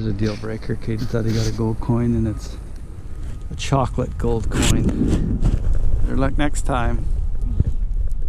There's a deal breaker. Katie thought he got a gold coin and it's a chocolate gold coin. Better luck next time.